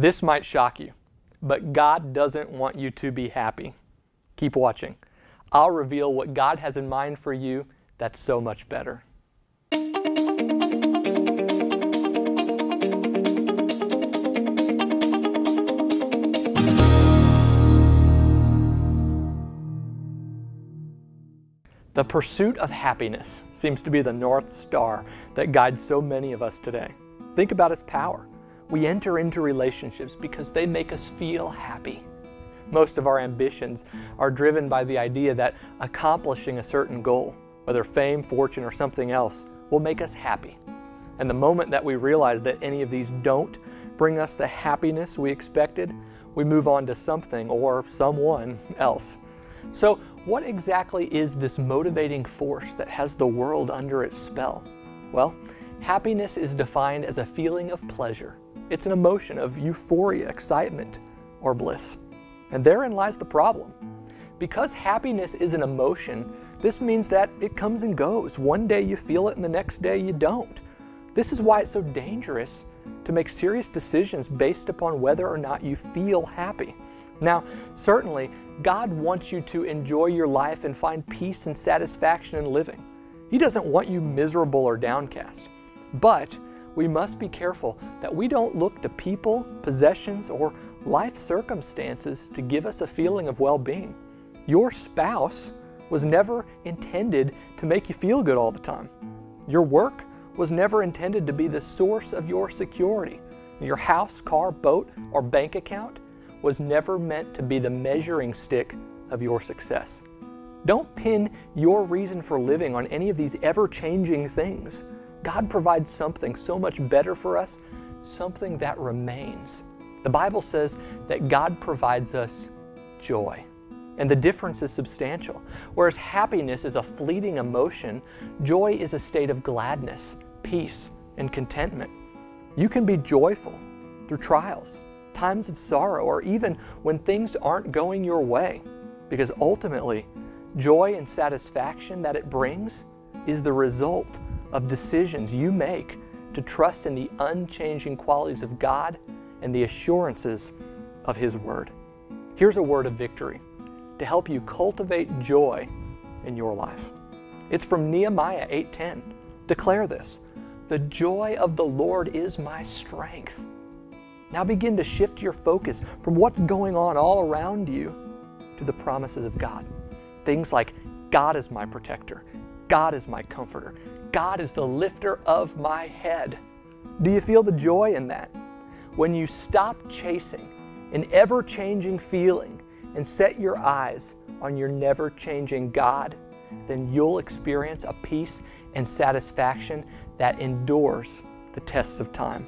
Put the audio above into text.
This might shock you, but God doesn't want you to be happy. Keep watching. I'll reveal what God has in mind for you that's so much better. The pursuit of happiness seems to be the North Star that guides so many of us today. Think about its power. We enter into relationships because they make us feel happy. Most of our ambitions are driven by the idea that accomplishing a certain goal, whether fame, fortune, or something else, will make us happy. And the moment that we realize that any of these don't bring us the happiness we expected, we move on to something or someone else. So, what exactly is this motivating force that has the world under its spell? Well, happiness is defined as a feeling of pleasure. It's an emotion of euphoria, excitement, or bliss. And therein lies the problem. Because happiness is an emotion, this means that it comes and goes. One day you feel it and the next day you don't. This is why it's so dangerous to make serious decisions based upon whether or not you feel happy. Now, certainly, God wants you to enjoy your life and find peace and satisfaction in living. He doesn't want you miserable or downcast. But we must be careful that we don't look to people, possessions, or life circumstances to give us a feeling of well being. Your spouse was never intended to make you feel good all the time. Your work was never intended to be the source of your security. Your house, car, boat, or bank account was never meant to be the measuring stick of your success. Don't pin your reason for living on any of these ever changing things. God provides something so much better for us, something that remains. The Bible says that God provides us joy. And the difference is substantial. Whereas happiness is a fleeting emotion, joy is a state of gladness, peace, and contentment. You can be joyful through trials, times of sorrow, or even when things aren't going your way. Because ultimately, joy and satisfaction that it brings is the result of decisions you make to trust in the unchanging qualities of God and the assurances of His Word. Here's a word of victory to help you cultivate joy in your life. It's from Nehemiah 8:10. Declare this: "The joy of the Lord is my strength." Now begin to shift your focus from what's going on all around you to the promises of God. Things like God is my protector, God is my comforter, God is the lifter of my head. Do you feel the joy in that? When you stop chasing an ever changing feeling and set your eyes on your never changing God, then you'll experience a peace and satisfaction that endures the tests of time.